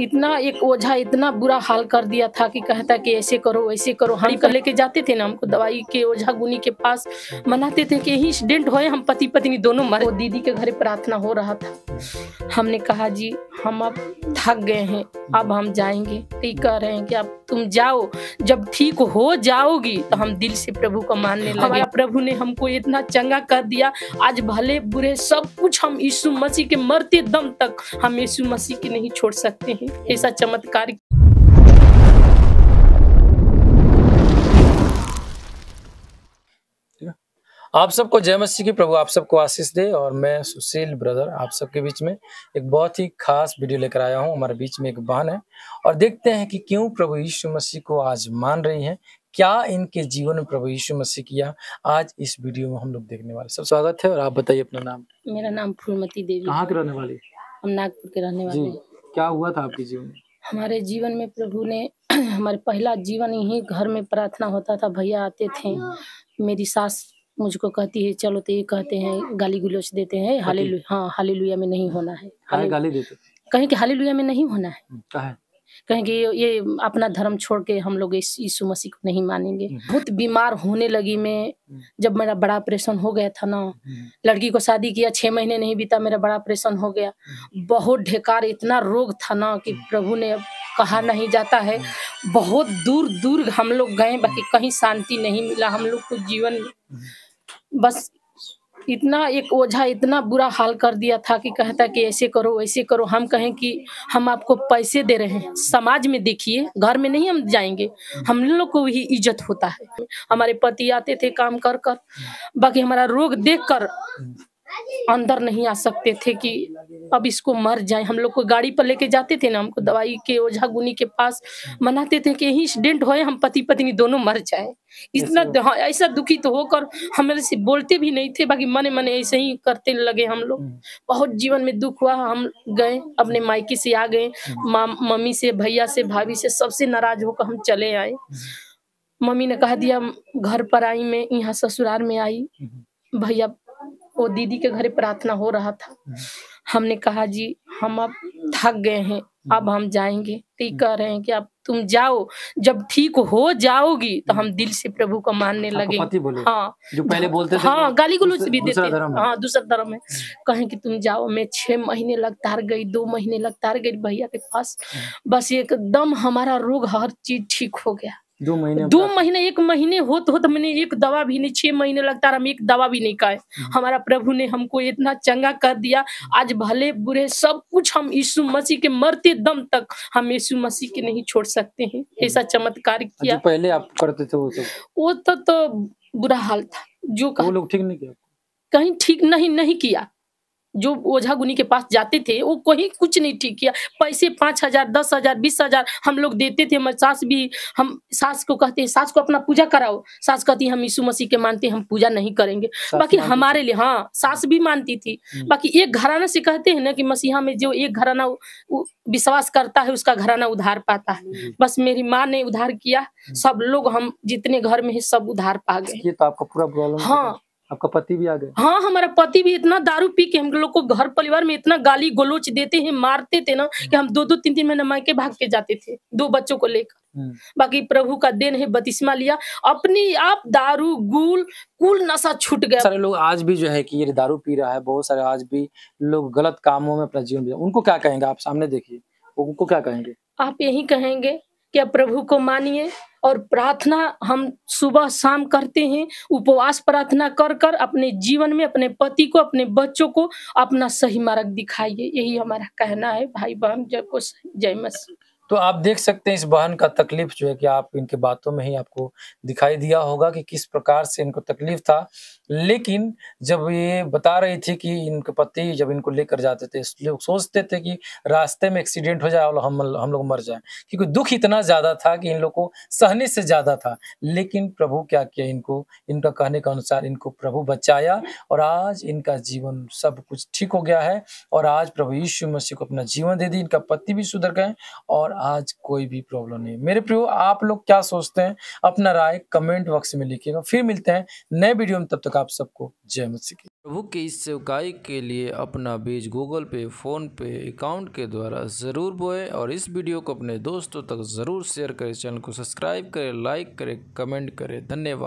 इतना एक ओझा, इतना बुरा हाल कर दिया था कि कहता कि ऐसे करो ऐसे करो। हम कर लेके जाते थे ना, हमको दवाई के, ओझा गुनी के पास मनाते थे कि यही एक्सीडेंट होए हम पति पत्नी दोनों मर। दीदी के घर प्रार्थना हो रहा था। हमने कहा, जी हम अब थक गए हैं अब हम जाएँगे। ठीक कह रहे हैं कि अब तुम जाओ जब ठीक हो जाओगी तो हम दिल से प्रभु को मानने लगे। हमारा प्रभु ने हमको इतना चंगा कर दिया आज भले बुरे सब कुछ हम यीशु मसीह के मरते दम तक हम यीशु मसीह के नहीं छोड़ सकते हैं। ऐसा चमत्कार आप सबको जय मसीह की प्रभु आप सबको आशीष दे और मैं सुशील ब्रदर आप सबके बीच में एक बहुत ही खास वीडियो लेकर आया हूँ। हमारे बीच में एक बहन है और देखते हैं कि क्यों प्रभु यीशु मसीह को आज मान रही हैं। क्या इनके जीवन में प्रभु यीशु मसीह किया आज इस वीडियो में हम लोग देखने वाले सब स्वागत है और आप बताइए अपना नाम। मेरा नाम फूलमती देवी कहाँ के रहने वाले? हम नागपुर के रहने वाले क्या हुआ था आपके जीवन में? हमारे जीवन में प्रभु ने हमारे पहला जीवन यही घर में प्रार्थना होता था भैया आते थे मेरी सास मुझको कहती है चलो तो ये कहते हैं गाली गुलोच देते हैं हाले हाँ। हालेलुया में नहीं होना है। हाले- गाली देते? कहें कि हालेलुया में नहीं होना है। कहें? कि ये अपना धर्म छोड़ के हम लोग इस यीशु मसीह को नहीं मानेंगे। बहुत बीमार होने लगी मैं जब मेरा बड़ा ऑपरेशन हो गया था ना। लड़की को शादी किया छह महीने नहीं बीता मेरा बड़ा ऑपरेशन हो गया। बहुत ढेकार इतना रोग था ना कि प्रभु ने कहा नहीं जाता है। बहुत दूर दूर हम लोग गए बाकी कहीं शांति नहीं मिला हम लोग को जीवन में बस इतना एक ओझा, इतना बुरा हाल कर दिया था कि कहता कि ऐसे करो ऐसे करो। हम कहें कि हम आपको पैसे दे रहे हैं। समाज में देखिए, घर में नहीं हम जाएँगे। हम लोग को भी इज़्ज़त होता है। हमारे पति आते थे काम कर कर, बाकी हमारा रोग देख कर अंदर नहीं आ सकते थे कि अब इसको मर जाए। हम लोग को गाड़ी पर लेके जाते थे ना हमको दवाई के ओझा गुनी के पास मनाते थे कि यही एक्सीडेंट होए हम पति पत्नी दोनों मर जाए। इतना हाँ, ऐसा दुखी तो होकर हमारे से बोलते भी नहीं थे बाकी मने मने ऐसे ही करते लगे हम लोग। बहुत जीवन में दुख हुआ हम गए अपने मायके से आ गए। मम्मी से भैया से भाभी से सबसे नाराज़ होकर हम चले आए। मम्मी ने कहा दिया घर पर आई मैं यहाँ ससुराल में आई। भैया वो दीदी के घर प्रार्थना हो रहा था। हमने कहा जी हम अब थक गए हैं अब हम जाएँगे। तो ये कह रहे हैं कि अब तुम जाओ जब ठीक हो जाओगी तो हम दिल से प्रभु को मानने लगे हाँ। जो पहले बोलते थे हाँ गाली दूसरे- भी देते हाँ। दूसरा धर्म है। कहें कि तुम जाओ मैं छह महीने लगातार गई दो महीने लगातार गई भैया के पास। बस एकदम हमारा रोग हर चीज़ ठीक हो गया। दो महीने दो महीने एक महीने हो तो मैंने एक दवा भी नहीं छह महीने लगातार हम एक दवा भी नहीं खाए। हमारा प्रभु ने हमको इतना चंगा कर दिया। आज भले बुरे सब कुछ हम यीशु मसीह के मरते दम तक हम यीशु मसीह के नहीं छोड़ सकते हैं। ऐसा चमत्कार जो किया। पहले आप करते थे वो सब। वो तो तो बुरा हाल था। जो वो कहा लोग ठीक नहीं किया। कहीं ठीक नहीं नहीं किया। जो ओझा गुनी के पास जाते थे वो कहीं कुछ नहीं ठीक किया। पैसे पाँच हज़ार दस हज़ार बीस हज़ार हम लोग देते थे हमारे सास भी हम सास को कहते हैं सास को अपना पूजा कराओ। सास कहती हम यीशु मसीह के मानते हम पूजा नहीं करेंगे। बाकी हमारे लिए हाँ सास भी मानती थी। हम्म। बाकी एक घराना से कहते हैं ना कि मसीहा में जो एक घराना विश्वास करता है उसका घराना उधार पाता है। बस मेरी माँ ने उधार किया सब लोग हम जितने घर में है सब उधार पा गए। ये तो आपका पूरा हाँ आपका पति भी आ गए हाँ हमारा पति भी इतना दारू पी के हम लोग को घर परिवार में इतना गाली गलोच देते हैं मारते थे ना कि हम दो दो तीन तीन महीने मायके भाग के जाते थे दो बच्चों को लेकर। हम्म। बाकी प्रभु का देन है बतिस्मा लिया। अपनी आप दारू गुल कुल नशा छूट गया। सारे लोग आज भी जो है कि ये दारू पी रहा है बहुत सारे आज भी लोग गलत कामों में अपना जीवन उनको क्या कहेंगे? आप सामने देखिए उनको क्या कहेंगे? आप यही कहेंगे कि आप प्रभु को मानिए और प्रार्थना हम सुबह शाम करते हैं, उपवास प्रार्थना कर कर अपने जीवन में, अपने पति को, अपने बच्चों को अपना सही मार्ग दिखाइए। यही हमारा कहना है। भाई बहन जय को जय मसीह। तो आप देख सकते हैं इस बहन का तकलीफ़ जो है कि आप इनके बातों में ही आपको दिखाई दिया होगा कि किस प्रकार से इनको तकलीफ़ था। लेकिन जब ये बता रही थी कि इनके पति जब इनको लेकर जाते थे, लोग सोचते थे कि रास्ते में एक्सीडेंट हो जाए और हम हम लोग मर जाए, क्योंकि दुख इतना ज़्यादा था कि इन लोग को सहने से ज़्यादा था। लेकिन प्रभु क्या किया? इनको, इनका कहने के अनुसार इनको प्रभु बचाया और आज इनका जीवन सब कुछ ठीक हो गया है और आज प्रभु यीशु मसीह को अपना जीवन दे दी, इनका पति भी सुधर गए और आज कोई भी प्रॉब्लम नहीं मेरे प्रियो, आप लोग क्या सोचते हैं? अपना राय कमेंट बॉक्स में लिखिएगा फिर मिलते हैं नए वीडियो में। तब तक आप सबको जय मसीह। प्रभु की इस सेवकाई के लिए अपना बीज गूगल पे फ़ोन पे अकाउंट के द्वारा ज़रूर बोए और इस वीडियो को अपने दोस्तों तक ज़रूर शेयर करें। चैनल को सब्सक्राइब करें लाइक करें कमेंट करें। धन्यवाद।